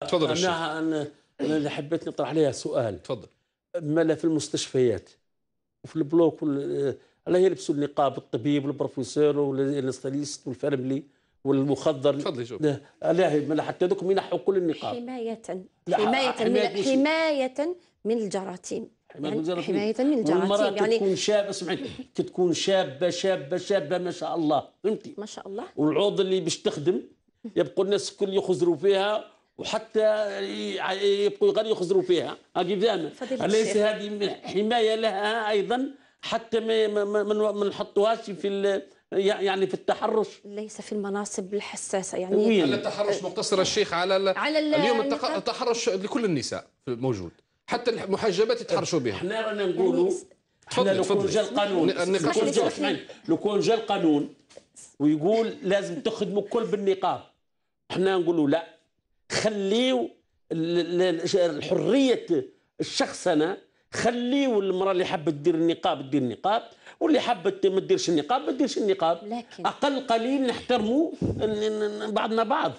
تفضل يا شيخ أنا أنا أنا اللي حبيت نطرح عليها سؤال. تفضل. مالا في المستشفيات؟ وفي البلوك وال... لا يلبسوا النقاب الطبيب والبروفيسور والانستاليست والفرملي والمخدر تفضل يا جو لا حتى دوكم ينحوا كل النقاب؟ حماية. حماية حماية من حماية من الجراثيم. حماية يعني من الجراثيم. حماية من والمرأة الجراثيم يعني تكون شابة اسمعي تكون شابة شابة شابة ما شاء الله. فهمتي؟ ما شاء الله. والعوض اللي باش تخدم يبقوا الناس الكل يخزروا فيها وحتى يبقوا غير يخزروا فيها هاكي فضيلة أليس الشيخ. هذه من حماية لها أيضا حتى ما ما نحطوهاش في ال- يعني في التحرش ليس في المناصب الحساسة يعني وين؟ هل التحرش مقتصر الشيخ على. على ال- اليوم؟ التحرش لكل النساء موجود حتى المحجبات يتحرشوا بها إحنا رانا نقولوا يعني إحنا لو تفضل، كان جا تفضل. القانون لو كان جا- القانون ويقول لازم تخدموا الكل بالنقاب إحنا نقولوا لا ال- الحرية الشخصنة خليوا المرأة اللي حابة تدير النقاب تدير النقاب واللي حابة ما تديرش النقاب ما تديرش النقاب. لكن- أقل قليل نحترموا بعضنا بعض.